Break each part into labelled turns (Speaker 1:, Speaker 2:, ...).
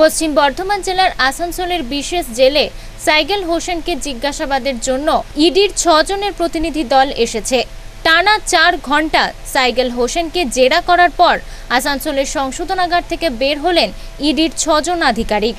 Speaker 1: পশ্চিম বর্ধমান জেলার আসানসোলের বিশেষ জেলে সাইগেল হোসেনকে জিজ্ঞাসাবাদের জন্য ইডির ছজনের প্রতিনিধি দল এসেছে। টানা চার ঘণ্টা সাইকেল হোসেনকে জেরা করার পর আসানসোলের সংশোধনাগার থেকে বের হলেন ইডির ছজন আধিকারিক।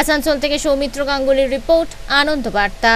Speaker 1: আসানসোল থেকে সৌমিত্র গাঙ্গুলির রিপোর্ট আনন্দ বার্তা।